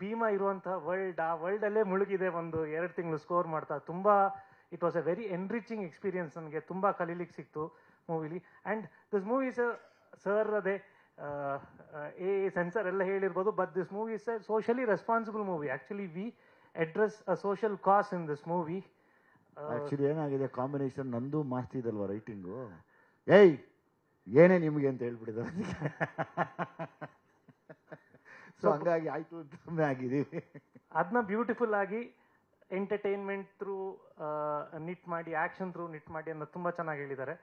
ಭೀಮಾ ಇರುವಂತಹ ವರ್ಲ್ಡ್ ಆ ವರ್ಲ್ಡಲ್ಲೇ ಮುಳುಗಿದೆ ಒಂದು ಎರಡು ತಿಂಗಳು ಸ್ಕೋರ್ ಮಾಡ್ತಾ, ತುಂಬ it was a very enriching experience ನನಗೆ, ತುಂಬ ಕಲೀಲಿಕ್ಕೆ ಸಿಕ್ತು ಮೂವಿಲಿ ಆ್ಯಂಡ್ ದಿಸ್ ಮೂವಿ ಸರ್ ಅದೇ ಎ ಸೆನ್ಸರ್ ಎಲ್ಲ ಹೇಳಿರ್ಬೋದು but this movie is a socially responsible movie actually we address a social cause in this movie actually ಏನಾಗಿದೆ? ಕಾಂಬಿನೇಷನ್ ನಂದು Masti ಇದಲ್ವಾ writing ಏಯ್, ಏನೇ ನಿಮಗೆ ಅಂತ ಹೇಳ್ಬಿಟ್ಟಿದ್ದಾರೆ. ಸೊ ಹಂಗಾಗಿ ಆಯ್ತು ಆಗಿದ್ದೀವಿ ಅದನ್ನ ಬ್ಯೂಟಿಫುಲ್ ಆಗಿ ಎಂಟರ್ಟೈನ್ಮೆಂಟ್ ಥ್ರೂ ನಿಟ್ ಮಾಡಿ ಆ್ಯಕ್ಷನ್ ಥ್ರೂ ನಿಟ್ ಮಾಡಿ ಅಂತ ತುಂಬ ಚೆನ್ನಾಗಿ ಹೇಳಿದ್ದಾರೆ.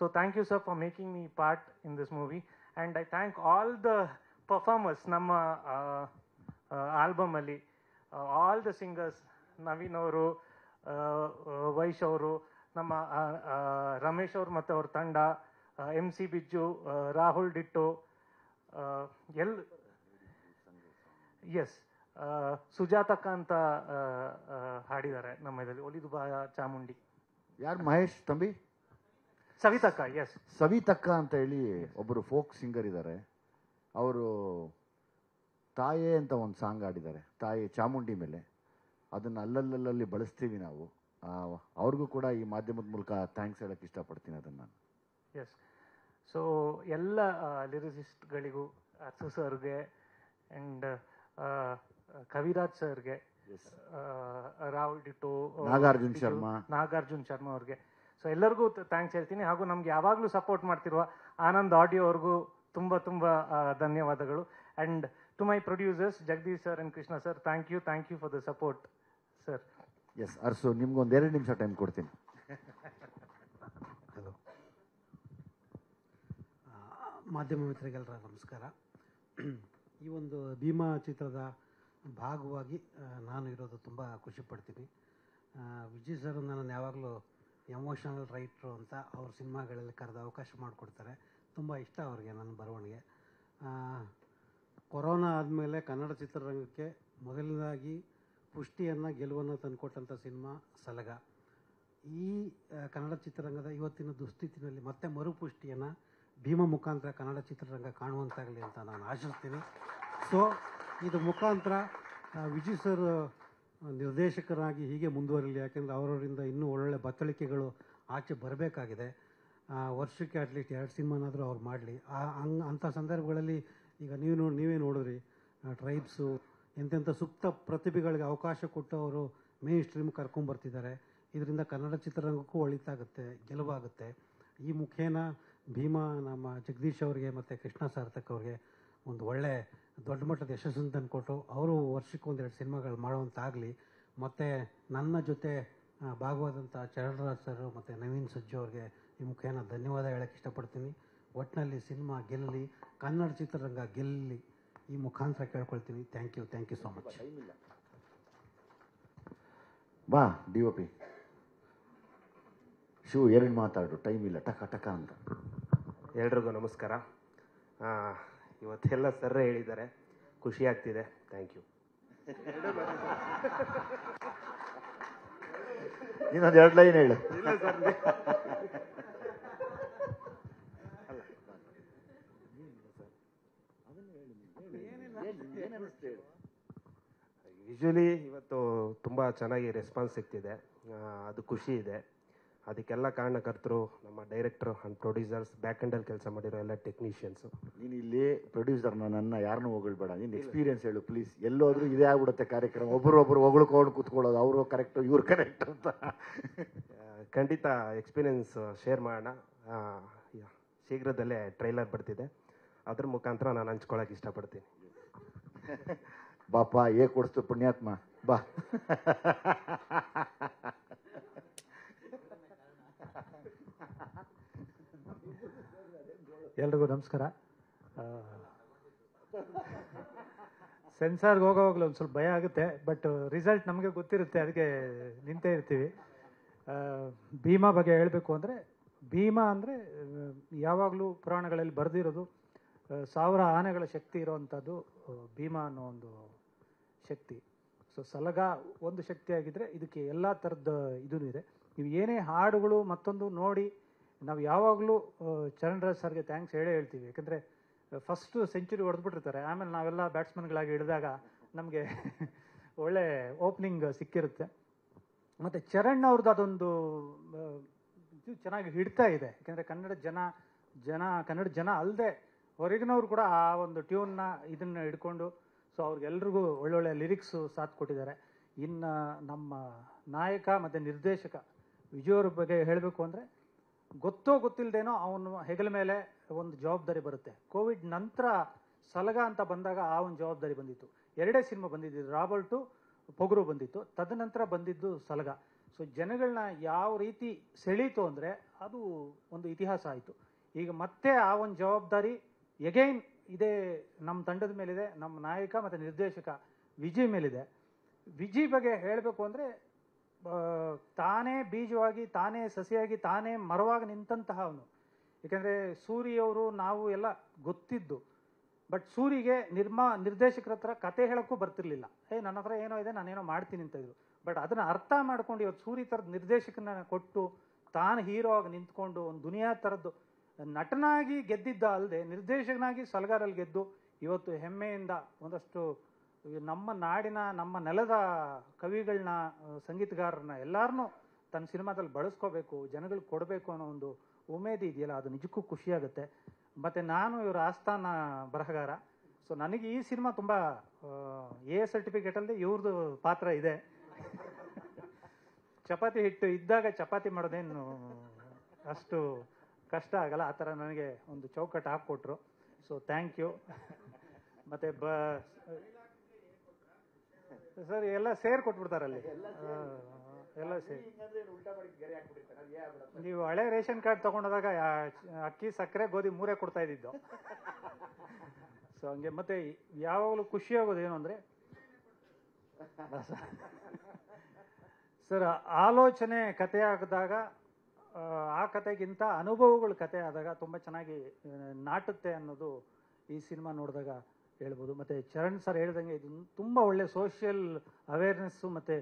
So thank you sir for making me part in this movie and I thank all the performers ನಮ್ಮ ಆಲ್ಬಮಲ್ಲಿ ಆಲ್ ದ ಸಿಂಗರ್ಸ್ ನವೀನ್ ಅವರು ವೈಶ್ ಅವರು, ನಮ್ಮ ರಮೇಶ್ ಅವರು ಮತ್ತು ಅವ್ರ ತಂಡ M C Bijju Rahul Dittu L S ಸುಜಾತಕ್ಕ ಅಂತ ಹಾಡಿದ್ದಾರೆ ನಮ್ಮ ಇದರಲ್ಲಿ. ಒಲಿದು ಬಾ ಚಾಮುಂಡಿ. ಯಾರು? ಮಹೇಶ್ ತಂಬಿ? ಸವಿತಕ್ಕ ಎಸ್ ಸವಿತಕ್ಕ ಅಂತ ಹೇಳಿ ಒಬ್ಬರು ಫೋಕ್ ಸಿಂಗರ್ ಇದ್ದಾರೆ. ಅವರು ತಾಯೇ ಅಂತ ಒಂದು ಸಾಂಗ್ ಆಡಿದ್ದಾರೆ ತಾಯಿ ಚಾಮುಂಡಿ ಮೇಲೆ. ಅದನ್ನು ಅಲ್ಲಲ್ಲಲ್ಲಿ ಬಳಸ್ತೀವಿ ನಾವು. ಅವ್ರಿಗೂ ಕೂಡ ಈ ಮಾಧ್ಯಮದ ಮೂಲಕ ಥ್ಯಾಂಕ್ಸ್ ಹೇಳಕ್ಕೆ ಇಷ್ಟಪಡ್ತೀನಿ ಅದನ್ನು ನಾನು. ಎಸ್ ಸೊ ಎಲ್ಲ ಲಿರಿಸಿಸ್ಟ್ಗಳಿಗೂ ಅಸು ಸರ್ಗೆ ಆ್ಯಂಡ್ ಕವಿರಾಜ್ ಸರ್ಗೆ ರಾಹುಲ್ ಡಿಟೋ ನಾಗಾರ್ಜುನ್ ಶರ್ಮಾ. ನಾಗಾರ್ಜುನ್ ಶರ್ಮಾ ಅವ್ರಿಗೆ. ಸೊ ಎಲ್ಲರಿಗೂ ಥ್ಯಾಂಕ್ಸ್ ಹೇಳ್ತೀನಿ. ಹಾಗೂ ನಮ್ಗೆ ಯಾವಾಗಲೂ ಸಪೋರ್ಟ್ ಮಾಡ್ತಿರುವ ಆನಂದ್ ಆಡಿಯೋ ಅವ್ರಿಗೂ ತುಂಬ ತುಂಬ ಧನ್ಯವಾದಗಳು. And to my producers Jagadish sir and Krishna sir thank you thank you for the support sir S Arsu ನಿಮ್ಗೊಂದು ಎರಡು ನಿಮಿಷ ಟೈಮ್ ಕೊಡ್ತೀನಿ. ಹಲೋ ಮಾಧ್ಯಮ ಮಿತ್ರರಿಗೆಲ್ಲರ ನಮಸ್ಕಾರ. ಈ ಒಂದು ಭೀಮಾ ಚಿತ್ರದ ಭಾಗವಾಗಿ ನಾನು ಇರೋದು ತುಂಬ ಖುಷಿ ಪಡ್ತೀನಿ. ವಿಜಯ್ ಸರ್ ನಾನು ಯಾವಾಗಲೂ ಎಮೋಷನಲ್ ರೈಟ್ರು ಅಂತ ಅವ್ರ ಸಿನಿಮಾಗಳಲ್ಲಿ ಕರೆದ ಅವಕಾಶ ಮಾಡಿಕೊಡ್ತಾರೆ. ತುಂಬ ಇಷ್ಟ ಅವ್ರಿಗೆ ನನ್ನ ಬರವಣಿಗೆ. ಕೊರೋನಾ ಆದಮೇಲೆ ಕನ್ನಡ ಚಿತ್ರರಂಗಕ್ಕೆ ಮೊದಲನೇದಾಗಿ ಪುಷ್ಟಿಯನ್ನು, ಗೆಲುವನ್ನು ತಂದುಕೊಟ್ಟಂಥ ಸಿನಿಮಾ ಸಲಗ. ಈ ಕನ್ನಡ ಚಿತ್ರರಂಗದ ಇವತ್ತಿನ ದುಸ್ಥಿತಿನಲ್ಲಿ ಮತ್ತೆ ಮರುಪುಷ್ಟಿಯನ್ನು ಭೀಮ ಮುಖಾಂತರ ಕನ್ನಡ ಚಿತ್ರರಂಗ ಕಾಣುವಂತಾಗಲಿ ಅಂತ ನಾನು ಆಶಿಸ್ತೀನಿ. ಸೊ ಇದು ಮುಖಾಂತರ ವಿಜಯ್ ಸರ್ ನಿರ್ದೇಶಕರಾಗಿ ಹೀಗೆ ಮುಂದುವರಿಲಿ, ಯಾಕೆಂದರೆ ಅವರವರಿಂದ ಇನ್ನೂ ಒಳ್ಳೊಳ್ಳೆ ಬತ್ತಳಿಕೆಗಳು ಆಚೆ ಬರಬೇಕಾಗಿದೆ. ವರ್ಷಕ್ಕೆ ಅಟ್ಲೀಸ್ಟ್ ಎರಡು ಸಿನಿಮಾನಾದರೂ ಅವ್ರು ಮಾಡಲಿ. ಆ, ಹಂಗೆ ಅಂಥ ಸಂದರ್ಭಗಳಲ್ಲಿ ಈಗ ನೀವು ನೋಡಿ ನೀವೇ ನೋಡಿದ್ರಿ ಟ್ರೈಬ್ಸು ಎಂತೆಂಥ ಸೂಕ್ತ ಪ್ರತಿಭೆಗಳಿಗೆ ಅವಕಾಶ ಕೊಟ್ಟು ಅವರು ಮೇನ್ ಸ್ಟ್ರೀಮ್ ಕರ್ಕೊಂಡ್ಬರ್ತಿದ್ದಾರೆ ಇದರಿಂದ ಕನ್ನಡ ಚಿತ್ರರಂಗಕ್ಕೂ ಒಳಿತಾಗುತ್ತೆ, ಗೆಲುವಾಗುತ್ತೆ. ಈ ಮುಖೇನ ಭೀಮಾ, ನಮ್ಮ ಜಗದೀಶ್ ಅವರಿಗೆ ಮತ್ತು ಕೃಷ್ಣ ಸಾರ್ಥಕ್ ಅವ್ರಿಗೆ ಒಂದು ಒಳ್ಳೆ ದೊಡ್ಡ ಮಟ್ಟದ ಯಶಸ್ಸನ್ನು ತಂದುಕೊಟ್ಟು ಅವರು ವರ್ಷಕ್ಕೆ ಒಂದೆರಡು ಸಿನಿಮಾಗಳು ಮಾಡುವಂತಾಗಲಿ, ಮತ್ತು ನನ್ನ ಜೊತೆ ಭಾಗವಾದಂಥ ಚರಣರಾಜ್ ಸರ್ ಮತ್ತು ನವೀನ್ ಸಜ್ಜು ಅವ್ರಿಗೆ ಈ ಮುಖೇನ ಧನ್ಯವಾದ ಹೇಳಕ್ಕೆ ಇಷ್ಟಪಡ್ತೀನಿ. ಒಟ್ಟಿನಲ್ಲಿ ಸಿನಿಮಾ ಗೆಲ್ಲಲಿ ಕನ್ನಡ ಚಿತ್ರರಂಗ ಗೆಲ್ಲಲಿ ಈ ಮುಖಾಂತರ ಕೇಳ್ಕೊಳ್ತೀನಿ. Thank you thank you so much ಬಾ, ಡಿ ಒ ಪಿ. ಶಿವ ಎರಡು ಮಾತಾಡು, ಟೈಮ್ ಇಲ್ಲ, ಟಕ ಟಕ ಅಂತ. ಎಲ್ರಿಗೂ ನಮಸ್ಕಾರ. ಇವತ್ತೆಲ್ಲ ಸರ್ರೆ ಹೇಳಿದ್ದಾರೆ. ಖುಷಿ ಆಗ್ತಿದೆ. ಥ್ಯಾಂಕ್ ಯು ಇನ್ನೊಂದು ಎರಡು ಲೈನ್ ಹೇಳು. ಯೂಶ್ವಲಿ ಇವತ್ತು ತುಂಬ ಚೆನ್ನಾಗಿ ರೆಸ್ಪಾನ್ಸ್ ಸಿಗ್ತಿದೆ ಅದು ಖುಷಿ ಇದೆ. ಅದಕ್ಕೆಲ್ಲ ಕಾರಣಕರ್ತರು ನಮ್ಮ ಡೈರೆಕ್ಟರ್ ಆ್ಯಂಡ್ ಪ್ರೊಡ್ಯೂಸರ್ಸ್ ಬ್ಯಾಕ್ ಹ್ಯಾಂಡಲ್ಲಿ ಕೆಲಸ ಮಾಡಿರೋ ಎಲ್ಲ ಟೆಕ್ನಿಷಿಯನ್ಸು ನೀನು ಇಲ್ಲಿ ಪ್ರೊಡ್ಯೂಸರ್ ನನ್ನ ಯಾರನ್ನೂ ಹೊಗಳ್ಬೇಡ. ನೀನು ಎಕ್ಸ್ಪೀರಿಯನ್ಸ್ ಹೇಳು ಪ್ಲೀಸ್ ಎಲ್ಲೋದ್ರೂ ಇದೇ ಆಗ್ಬಿಡುತ್ತೆ ಕಾರ್ಯಕ್ರಮ. ಒಬ್ಬರೊಬ್ಬರು ಹೊಗಳ್ಕೊಂಡು ಕೂತ್ಕೊಳ್ಳೋದು ಅವರು ಕರೆಕ್ಟ್ ಇವ್ರು ಕರೆಕ್ಟ್ ಅಂತ. ಖಂಡಿತ ಎಕ್ಸ್ಪೀರಿಯನ್ಸ್ ಶೇರ್ ಮಾಡೋಣ. ಶೀಘ್ರದಲ್ಲೇ ಟ್ರೈಲರ್ ಬರ್ತಿದೆ. ಅದ್ರ ಮುಖಾಂತರ ನಾನು ಹಂಚ್ಕೊಳಕ್ಕೆ ಇಷ್ಟಪಡ್ತೀನಿ. ಬಾಪ ಏ ಕೊಡಿಸ್ತು ಪುಣ್ಯಾತ್ಮ. ಬಾ. ಎಲ್ರಿಗೂ ನಮಸ್ಕಾರ. ಸೆನ್ಸಾರ್ಗೆ ಹೋಗೋವಾಗಲೂ ಒಂದು ಸ್ವಲ್ಪ ಭಯ ಆಗುತ್ತೆ, ಬಟ್ ರಿಸಲ್ಟ್ ನಮಗೆ ಗೊತ್ತಿರುತ್ತೆ, ಅದಕ್ಕೆ ನಿಂತೇ ಇರ್ತೀವಿ. ಭೀಮಾ ಬಗ್ಗೆ ಹೇಳಬೇಕು ಅಂದರೆ, ಭೀಮಾ ಅಂದರೆ ಯಾವಾಗಲೂ ಪುರಾಣಗಳಲ್ಲಿ ಬರೆದಿರೋದು ಸಾವಿರ ಆನೆಗಳ ಶಕ್ತಿ ಇರೋವಂಥದ್ದು ಭೀಮಾ ಅನ್ನೋ ಒಂದು ಶಕ್ತಿ. ಸೊ ಸಲಗ ಒಂದು ಶಕ್ತಿ ಆಗಿದ್ರೆ ಇದಕ್ಕೆ ಎಲ್ಲ ಥರದ ಇದೂ ಇದೆ. ನೀವು ಏನೇ ಹಾಡುಗಳು ಮತ್ತೊಂದು ನೋಡಿ ನಾವು ಯಾವಾಗಲೂ ಚರಣ್ರಾಜ್ ಸರ್ಗೆ ಥ್ಯಾಂಕ್ಸ್ ಹೇಳೇ ಹೇಳ್ತೀವಿ. ಯಾಕಂದರೆ ಫಸ್ಟು ಸೆಂಚುರಿ ಹೊಡೆದ್ಬಿಟ್ಟಿರ್ತಾರೆ. ಆಮೇಲೆ ನಾವೆಲ್ಲ ಬ್ಯಾಟ್ಸ್ಮನ್ಗಳಾಗಿ ಹಿಡಿದಾಗ ನಮಗೆ ಒಳ್ಳೆ ಓಪನಿಂಗ್ ಸಿಕ್ಕಿರುತ್ತೆ. ಮತ್ತು ಚರಣ್ ಅವ್ರದ್ದು ಅದೊಂದು ಇದು ಚೆನ್ನಾಗಿ ಹಿಡ್ತಾ ಇದೆ. ಯಾಕೆಂದರೆ ಕನ್ನಡ ಜನ ಜನ, ಕನ್ನಡ ಜನ ಅಲ್ಲದೆ ಹೊರಗಿನವ್ರು ಕೂಡ ಆ ಒಂದು ಟ್ಯೂನ್ನ ಇದನ್ನು ಹಿಡ್ಕೊಂಡು ಸೊ ಅವ್ರಿಗೆಲ್ರಿಗೂ ಒಳ್ಳೊಳ್ಳೆ ಲಿರಿಕ್ಸು ಸಾಥ್ ಕೊಟ್ಟಿದ್ದಾರೆ. ಇನ್ನು ನಮ್ಮ ನಾಯಕ ಮತ್ತು ನಿರ್ದೇಶಕ ವಿಜಯ್ ಅವ್ರ ಬಗ್ಗೆ ಹೇಳಬೇಕು ಅಂದರೆ ಗೊತ್ತೋ ಗೊತ್ತಿಲ್ಲದೇನೋ ಅವನು ಹೆಗಲ ಮೇಲೆ ಒಂದು ಜವಾಬ್ದಾರಿ ಬರುತ್ತೆ. ಕೋವಿಡ್ ನಂತರ ಸಲಗ ಅಂತ ಬಂದಾಗ ಆ ಒಂದು ಜವಾಬ್ದಾರಿ ಬಂದಿತ್ತು. ಎರಡೇ ಸಿನಿಮಾ ಬಂದಿದ್ದು, ರಾಬರ್ಟು ಪೊಗರು ಬಂದಿತ್ತು. ತದನಂತರ ಬಂದಿದ್ದು ಸಲಗ. ಸೊ ಜನಗಳನ್ನ ಯಾವ ರೀತಿ ಸೆಳೀತು ಅಂದರೆ ಅದು ಒಂದು ಇತಿಹಾಸ ಆಯಿತು. ಈಗ ಮತ್ತೆ ಆ ಒಂದು ಜವಾಬ್ದಾರಿ ಎಗೈನ್ ಇದೇ ನಮ್ಮ ತಂಡದ ಮೇಲಿದೆ ನಮ್ಮ ನಾಯಕ ಮತ್ತು ನಿರ್ದೇಶಕ ವಿಜಿ ಮೇಲಿದೆ. ವಿಜಿ ಬಗ್ಗೆ ಹೇಳಬೇಕು ಅಂದರೆ ತಾನೇ ಬೀಜವಾಗಿ, ತಾನೇ ಸಸಿಯಾಗಿ, ತಾನೇ ಮರವಾಗಿ ನಿಂತಹ ಅವನು ಏಕೆಂದರೆ ಸೂರಿಯವರು, ನಾವು ಎಲ್ಲ ಗೊತ್ತಿದ್ದು. ಬಟ್ ಸೂರಿಗೆ ನಿರ್ಮಾ, ನಿರ್ದೇಶಕರ ಹತ್ರ ಕತೆ ಹೇಳೋಕ್ಕೂ ಬರ್ತಿರ್ಲಿಲ್ಲ. ಏ, ನನ್ನ ಹತ್ರ ಏನೋ ಇದೆ, ನಾನೇನೋ ಮಾಡ್ತೀನಿ ಅಂತ ಇದ್ರು. ಬಟ್ ಅದನ್ನು ಅರ್ಥ ಮಾಡ್ಕೊಂಡು ಇವತ್ತು ಸೂರಿ ಥರದ ನಿರ್ದೇಶಕನ ಕೊಟ್ಟು, ತಾನು ಹೀರೋ ಆಗಿ ನಿಂತ್ಕೊಂಡು, ಒಂದು ದುನಿಯಾ ಥರದ್ದು ನಟನಾಗಿ ಗೆದ್ದಿದ್ದ ಅಲ್ಲದೆ ನಿರ್ದೇಶಕನಾಗಿ ಸಲಗಾರಲ್ಲಿ ಗೆದ್ದು, ಇವತ್ತು ಹೆಮ್ಮೆಯಿಂದ ಒಂದಷ್ಟು ನಮ್ಮ ನಾಡಿನ, ನಮ್ಮ ನೆಲದ ಕವಿಗಳನ್ನ ಸಂಗೀತಗಾರರನ್ನ ಎಲ್ಲರನ್ನೂ ತನ್ನ ಸಿನಿಮಾದಲ್ಲಿ ಬಳಸ್ಕೋಬೇಕು ಜನಗಳಿಗೆ ಕೊಡಬೇಕು ಅನ್ನೋ ಒಂದು ಉಮೇದು ಇದೆಯಲ್ಲ, ಅದು ನಿಜಕ್ಕೂ ಖುಷಿಯಾಗುತ್ತೆ. ಮತ್ತು ನಾನು ಇವರ ಆಸ್ಥಾನ ಬರಹಗಾರ. ಸೊ ನನಗೆ ಈ ಸಿನಿಮಾ ತುಂಬ ಎ ಸರ್ಟಿಫಿಕೇಟಲ್ಲಿ ಇವ್ರದ್ದು ಪಾತ್ರ ಇದೆ. ಚಪಾತಿ ಹಿಟ್ಟು ಇದ್ದಾಗ ಚಪಾತಿ ಮಾಡೋದೇನು ಅಷ್ಟು ಕಷ್ಟ ಆಗಲ್ಲ, ಆ ಥರ ನನಗೆ ಒಂದು ಚೌಕಟ್ಟು ಹಾಕ್ಕೊಟ್ರು. ಸೊ ಥ್ಯಾಂಕ್ ಯು ಮತ್ತು ಬ ಸರ್ ಎಲ್ಲ ಸೇರ್ ಕೊಟ್ಬಿಡ್ತಾರಲ್ಲಿ. ಅಲ್ಲಿ ಎಲ್ಲ ಸೇರಿ. ನೀವು ಹಳೆ ರೇಷನ್ ಕಾರ್ಡ್ ತಗೊಂಡೋದಾಗ ಅಕ್ಕಿ ಸಕ್ಕರೆ ಗೋಧಿ ಮೂರೇ ಕೊಡ್ತಾ ಇದ್ದಿದ್ದು. ಸೊ ಹಂಗೆ ಮತ್ತೆ ಯಾವಾಗಲೂ ಖುಷಿ ಆಗೋದು ಏನು ಅಂದರೆ ಸರ್ ಆಲೋಚನೆ ಕತೆ ಆಗದಾಗ ಆ, ಆ ಕತೆಗಿಂತ ಅನುಭವಗಳು ಕತೆ ಆದಾಗ ತುಂಬ ಚೆನ್ನಾಗಿ ನಾಟುತ್ತೆ ಅನ್ನೋದು ಈ ಸಿನಿಮಾ ನೋಡಿದಾಗ ಹೇಳ್ಬೋದು. ಮತ್ತು ಚರಣ್ ಸರ್ ಹೇಳ್ದಂಗೆ ಇದು ತುಂಬ ಒಳ್ಳೆ ಸೋಷಿಯಲ್ ಅವೇರ್ನೆಸ್ಸು ಮತ್ತು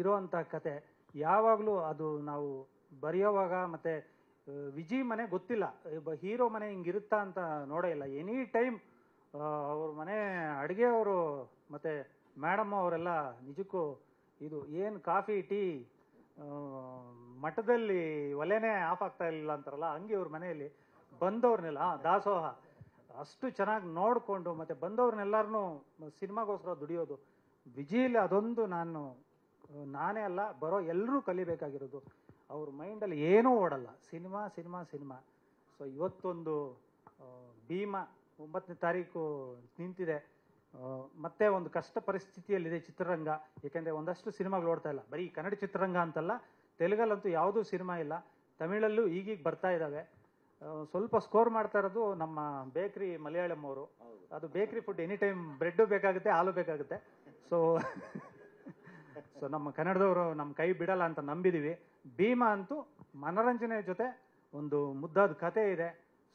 ಇರೋವಂಥ ಕತೆ. ಯಾವಾಗಲೂ ಅದು ನಾವು ಬರೆಯೋವಾಗ ಮತ್ತು ವಿಜಿ ಮನೆ ಗೊತ್ತಿಲ್ಲ. ಹೀರೋ ಮನೆ ಹಿಂಗಿರುತ್ತಾ ಅಂತ ನೋಡೇ ಇಲ್ಲ. ಎನಿ ಟೈಮ್ ಅವ್ರ ಮನೆ ಅಡುಗೆ ಅವರು ಮತ್ತು ಮೇಡಮ್ ಅವರೆಲ್ಲ ನಿಜಕ್ಕೂ ಇದು ಏನು ಕಾಫಿ ಟೀ ಮಠದಲ್ಲಿ ಒಲೆನೇ ಆಫ್ ಆಗ್ತಾ ಇಲ್ಲ ಅಂತಾರಲ್ಲ, ಹಂಗೆ ಇವ್ರ ಮನೆಯಲ್ಲಿ ಬಂದವ್ರನ್ನೆಲ್ಲ ದಾಸೋಹ. ಅಷ್ಟು ಚೆನ್ನಾಗಿ ನೋಡಿಕೊಂಡು ಮತ್ತು ಬಂದವ್ರನ್ನೆಲ್ಲರನ್ನೂ ಸಿನಿಮಾಗೋಸ್ಕರ ದುಡಿಯೋದು. ವಿಜಿಲಿ ಅದೊಂದು ನಾನು, ನಾನೇ ಅಲ್ಲ, ಬರೋ ಎಲ್ಲರೂ ಕಲಿಬೇಕಾಗಿರೋದು. ಅವ್ರ ಮೈಂಡಲ್ಲಿ ಏನೂ ಓಡಲ್ಲ. Cinema cinema cinema. ಸೊ ಇವತ್ತೊಂದು ಭೀಮ ಒಂಬತ್ತನೇ ತಾರೀಕು ನಿಂತಿದೆ. ಮತ್ತೆ ಒಂದು ಕಷ್ಟ ಪರಿಸ್ಥಿತಿಯಲ್ಲಿದೆ ಚಿತ್ರರಂಗ. ಏಕೆಂದರೆ ಒಂದಷ್ಟು ಸಿನಿಮಾಗಳು ಓಡ್ತಾ ಇಲ್ಲ. ಬರೀ ಕನ್ನಡ ಚಿತ್ರರಂಗ ಅಂತಲ್ಲ, ತೆಲುಗಲ್ಲಂತೂ ಯಾವುದೂ ಸಿನಿಮಾ ಇಲ್ಲ. ತಮಿಳಲ್ಲೂ ಈಗೀಗ ಬರ್ತಾ ಇದ್ದಾವೆ ಸ್ವಲ್ಪ ಸ್ಕೋರ್ ಮಾಡ್ತಾ ಇರೋದು ನಮ್ಮ ಬೇಕ್ರಿ ಮಲಯಾಳಂ ಅವರು ಅದು ಬೇಕ್ರಿ ಫುಡ್ ಎನಿ ಟೈಮ್ ಬ್ರೆಡ್ಡು ಬೇಕಾಗುತ್ತೆ ಹಾಲು ಬೇಕಾಗುತ್ತೆ. ಸೊ ಸೊ ನಮ್ಮ ಕನ್ನಡದವರು ನಮ್ಮ ಕೈ ಬಿಡಲ್ಲ ಅಂತ ನಂಬಿದೀವಿ. ಭೀಮಾ ಅಂತೂ ಮನೋರಂಜನೆ ಜೊತೆ ಒಂದು ಮುದ್ದಾದ ಕತೆ ಇದೆ.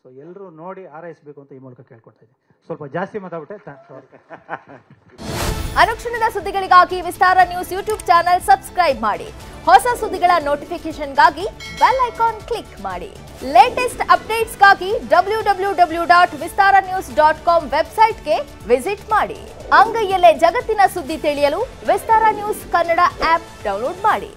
ಸೊ ಎಲ್ಲರೂ ನೋಡಿ ಆರೈಸಬೇಕು ಅಂತ ಈ ಮೂಲಕ ಕೇಳ್ಕೊಡ್ತಾ ಇದ್ದೀನಿ. ಸ್ವಲ್ಪ ಜಾಸ್ತಿ ಮಾತಾಡ್ಬಿಟ್ಟೆ ಸಾರಿ ಅನುಕ್ಷಣದ ಸುದ್ದಿಗಳಿಗಾಗಿ Vistara news YouTube channel subscribe ಮಾಡಿ. ಹೊಸ ಸುದ್ದಿಗಳ ನೋಟಿಫಿಕೇಶನ್ಗಾಗಿ ಬೆಲ್ ಐಕಾನ್ ಕ್ಲಿಕ್ ಮಾಡಿ. Dot Vistara news dot com ವೆಬ್ಸೈಟ್ಗೆ ವಿಸಿಟ್ ಮಾಡಿ. ಅಂಗೈಯಲ್ಲೇ ಜಗತ್ತಿನ ಸುದ್ದಿ ತಿಳಿಯಲು Vistara news Kannada app download ಮಾಡಿ.